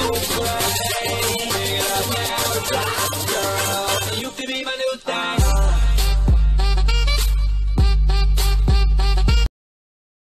away. Take it.